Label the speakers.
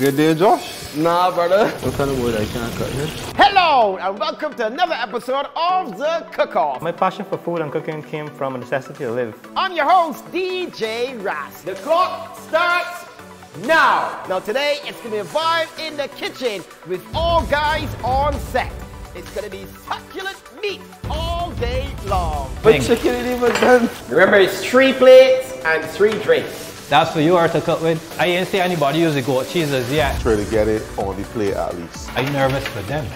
Speaker 1: Good day, Josh.
Speaker 2: Nah, brother.
Speaker 1: What kind of wood I can't cut here?
Speaker 2: Hello, and welcome to another episode of The Cook Off.
Speaker 3: My passion for food and cooking came from a necessity to live.
Speaker 2: I'm your host, DJ Ras. The clock starts now. Now, today it's going to be a vibe in the kitchen with all guys on set. It's going to be succulent meat all day long.
Speaker 1: But chicken ain't even done.
Speaker 2: Remember, it's three plates and three drinks.
Speaker 3: That's for you or to cook with. I ain't see anybody use the goat cheese as yet.
Speaker 1: Try to get it on the plate at least.
Speaker 3: Are you nervous for them?